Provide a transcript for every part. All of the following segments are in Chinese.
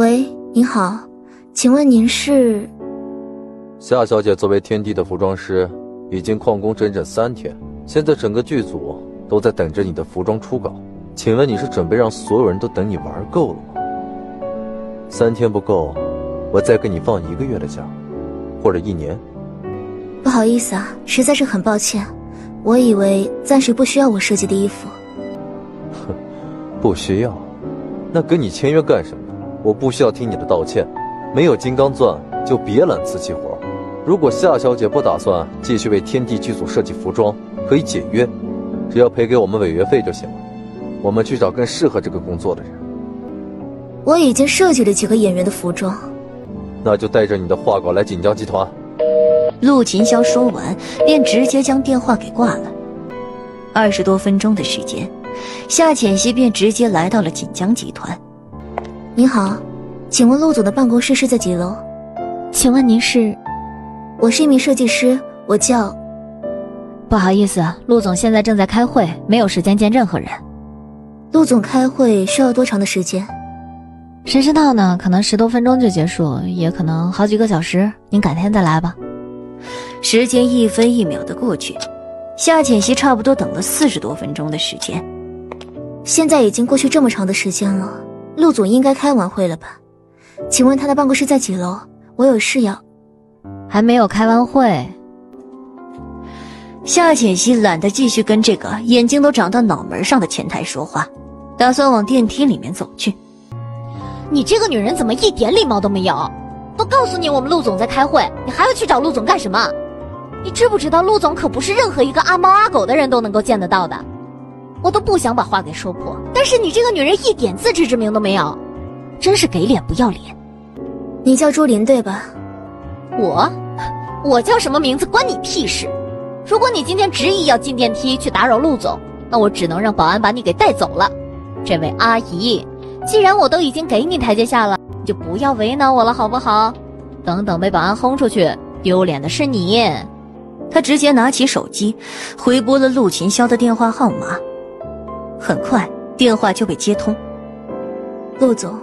喂，您好，请问您是？夏小姐作为天帝的服装师，已经旷工整整三天，现在整个剧组都在等着你的服装初稿。请问你是准备让所有人都等你玩够了吗？三天不够，我再给你放一个月的假，或者一年。不好意思啊，实在是很抱歉，我以为暂时不需要我设计的衣服。哼，不需要，那跟你签约干什么？我不需要听你的道歉，没有金刚钻就别揽瓷器活。如果夏小姐不打算继续为天地剧组设计服装，可以解约，只要赔给我们违约费就行了。我们去找更适合这个工作的人。我已经设计了几个演员的服装，那就带着你的画稿来锦江集团。陆秦霄说完，便直接将电话给挂了。二十多分钟的时间，夏浅汐便直接来到了锦江集团。您好，请问陆总的办公室是在几楼？请问您是？我是一名设计师，我叫……不好意思，陆总现在正在开会，没有时间见任何人。陆总开会需要多长的时间？谁知道呢？可能十多分钟就结束，也可能好几个小时。您改天再来吧。时间一分一秒的过去，夏浅汐差不多等了四十多分钟的时间。现在已经过去这么长的时间了，陆总应该开完会了吧？请问他的办公室在几楼？我有事要。还没有开完会。夏浅汐懒得继续跟这个眼睛都长到脑门上的前台说话，打算往电梯里面走去。你这个女人怎么一点礼貌都没有？都告诉你我们陆总在开会，你还要去找陆总干什么？你知不知道陆总可不是任何一个阿猫阿狗的人都能够见得到的？我都不想把话给说破，但是你这个女人一点自知之明都没有，真是给脸不要脸。你叫朱琳对吧？我，我叫什么名字关你屁事？如果你今天执意要进电梯去打扰陆总，那我只能让保安把你给带走了。这位阿姨，既然我都已经给你台阶下了，你就不要为难我了，好不好？等等被保安轰出去，丢脸的是你。他直接拿起手机，回拨了陆秦霄的电话号码。很快，电话就被接通。陆总，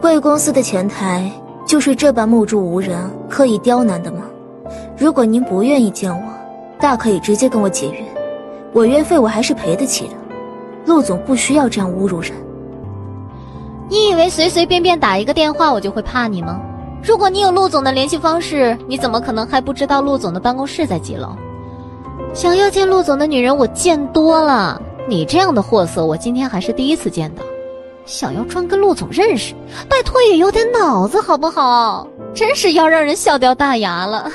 贵公司的前台就是这般目中无人、刻意刁难的吗？如果您不愿意见我，大可以直接跟我解约，违约费我还是赔得起的。陆总不需要这样侮辱人。你以为随随便便打一个电话我就会怕你吗？如果你有陆总的联系方式，你怎么可能还不知道陆总的办公室在几楼？想要见陆总的女人我见多了，你这样的货色我今天还是第一次见到。想要装跟陆总认识，拜托也有点脑子好不好？真是要让人笑掉大牙了。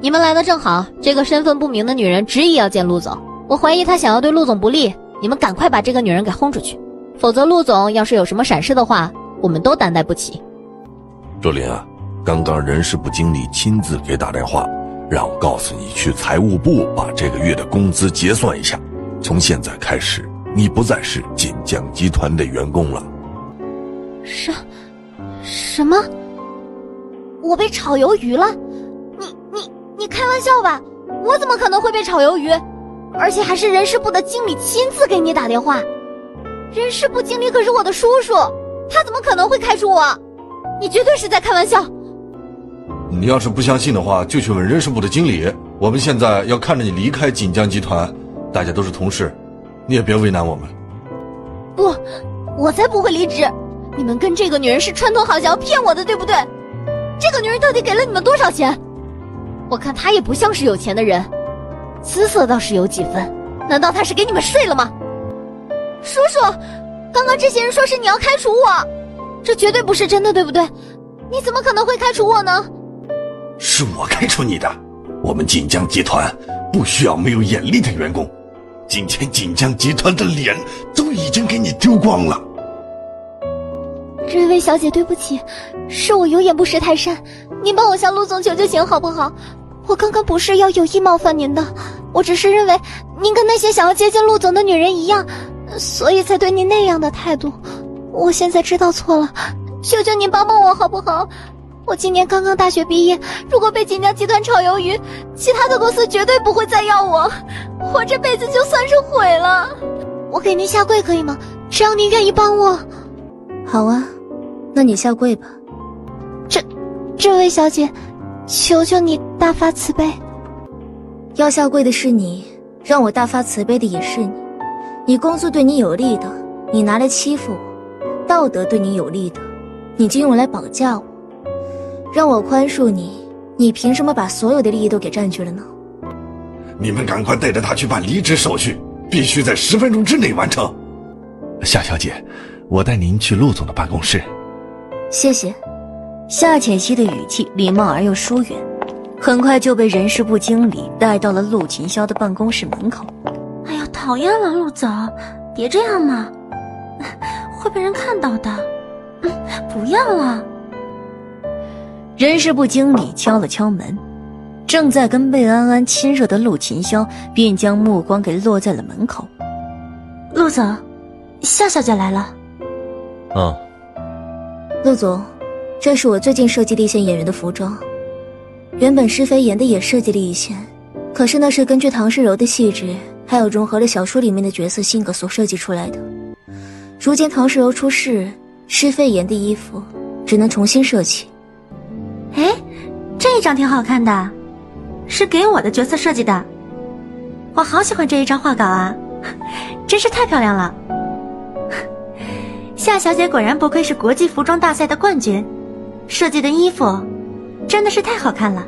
你们来的正好，这个身份不明的女人执意要见陆总，我怀疑她想要对陆总不利。你们赶快把这个女人给轰出去，否则陆总要是有什么闪失的话，我们都担待不起。周林啊，刚刚人事部经理亲自给打电话，让我告诉你去财务部把这个月的工资结算一下。从现在开始，你不再是锦江集团的员工了。什，什么？我被炒鱿鱼了？你你你开玩笑吧？我怎么可能会被炒鱿鱼？而且还是人事部的经理亲自给你打电话。人事部经理可是我的叔叔，他怎么可能会开除我？你绝对是在开玩笑！你要是不相信的话，就去问人事部的经理。我们现在要看着你离开锦江集团，大家都是同事，你也别为难我们。不，我才不会离职！你们跟这个女人是串通好，想要骗我的，对不对？这个女人到底给了你们多少钱？我看她也不像是有钱的人，姿色倒是有几分。难道她是给你们睡了吗？叔叔，刚刚这些人说是你要开除我。这绝对不是真的，对不对？你怎么可能会开除我呢？是我开除你的。我们锦江集团不需要没有眼力的员工。今天锦江集团的脸都已经给你丢光了。这位小姐，对不起，是我有眼不识泰山，您帮我向陆总求求情好不好？我刚刚不是要有意冒犯您的，我只是认为您跟那些想要接近陆总的女人一样，所以才对您那样的态度。我现在知道错了，求求您帮帮我好不好？我今年刚刚大学毕业，如果被锦江集团炒鱿鱼，其他的公司绝对不会再要我，我这辈子就算是毁了。我给您下跪可以吗？只要您愿意帮我。好啊，那你下跪吧。这，这位小姐，求求你大发慈悲。要下跪的是你，让我大发慈悲的也是你。你工作对你有利的，你拿来欺负我；道德对你有利的，你就用来绑架我。让我宽恕你，你凭什么把所有的利益都给占据了呢？你们赶快带着他去办离职手续，必须在十分钟之内完成。夏小姐，我带您去陆总的办公室。谢谢。夏浅汐的语气礼貌而又疏远，很快就被人事部经理带到了陆秦霄的办公室门口。哎呀，讨厌了，陆总，别这样嘛，会被人看到的。嗯 不要了。人事部经理敲了敲门，正在跟魏安安亲热的陆秦霄便将目光给落在了门口。陆总，夏小姐来了。啊，陆总，这是我最近设计的一线演员的服装。原本施飞演的也设计了一些，可是那是根据唐诗柔的气质，还有融合了小说里面的角色性格所设计出来的。如今唐诗柔出事，施飞演的衣服只能重新设计。哎，这一张挺好看的，是给我的角色设计的。我好喜欢这一张画稿啊，真是太漂亮了。夏小姐果然不愧是国际服装大赛的冠军，设计的衣服真的是太好看了。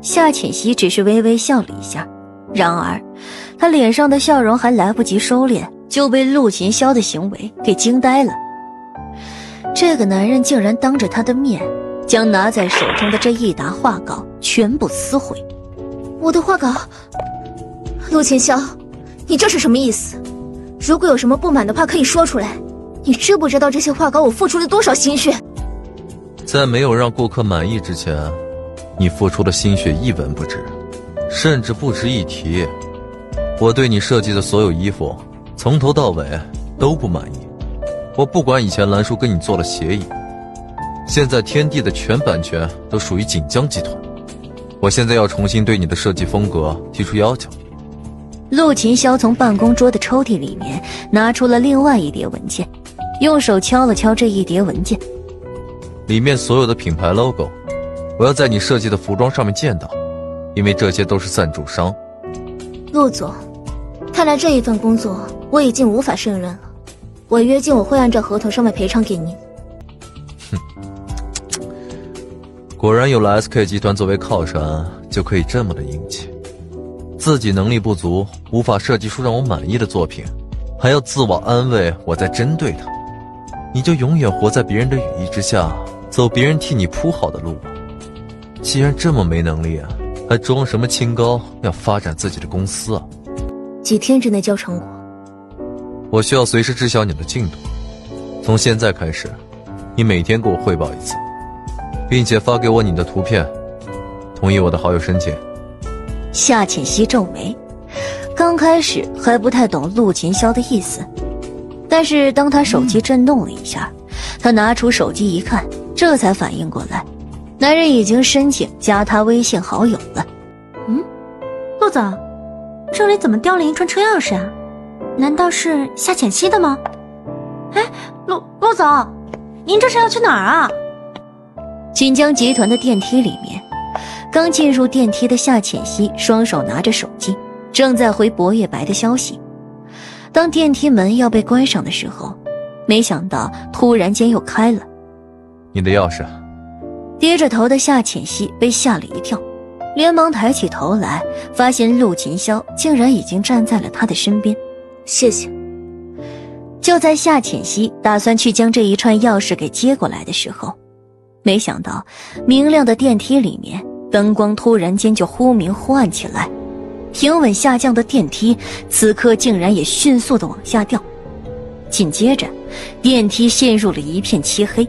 夏浅汐只是微微笑了一下，然而，她脸上的笑容还来不及收敛，就被陆秦霄的行为给惊呆了。这个男人竟然当着她的面。将拿在手中的这一沓画稿全部撕毁。我的画稿，陆秦霄，你这是什么意思？如果有什么不满的话，可以说出来。你知不知道这些画稿我付出了多少心血？在没有让顾客满意之前，你付出的心血一文不值，甚至不值一提。我对你设计的所有衣服，从头到尾都不满意。我不管以前兰叔跟你做了协议。现在天地的全版权都属于锦江集团，我现在要重新对你的设计风格提出要求。陆秦霄从办公桌的抽屉里面拿出了另外一叠文件，用手敲了敲这一叠文件，里面所有的品牌 logo，我要在你设计的服装上面见到，因为这些都是赞助商。陆总，看来这一份工作我已经无法胜任了，违约金我会按照合同上面赔偿给您。果然有了 SK 集团作为靠山，就可以这么的硬气。自己能力不足，无法设计出让我满意的作品，还要自我安慰我在针对他。你就永远活在别人的羽翼之下，走别人替你铺好的路吧。既然这么没能力啊，还装什么清高，要发展自己的公司啊？几天之内交成果。我需要随时知晓你的进度。从现在开始，你每天给我汇报一次。并且发给我你的图片，同意我的好友申请。夏浅汐皱眉，刚开始还不太懂陆秦霄的意思，但是当他手机震动了一下，他拿出手机一看，这才反应过来，男人已经申请加他微信好友了。嗯，陆总，这里怎么掉了一串车钥匙啊？难道是夏浅汐的吗？哎，陆陆总，您这是要去哪儿啊？锦江集团的电梯里面，刚进入电梯的夏浅汐双手拿着手机，正在回薄月白的消息。当电梯门要被关上的时候，没想到突然间又开了。你的钥匙。低着头的夏浅汐被吓了一跳，连忙抬起头来，发现陆秦霄竟然已经站在了他的身边。谢谢。就在夏浅汐打算去将这一串钥匙给接过来的时候。没想到，明亮的电梯里面灯光突然间就忽明忽暗起来，平稳下降的电梯此刻竟然也迅速的往下掉，紧接着，电梯陷入了一片漆黑。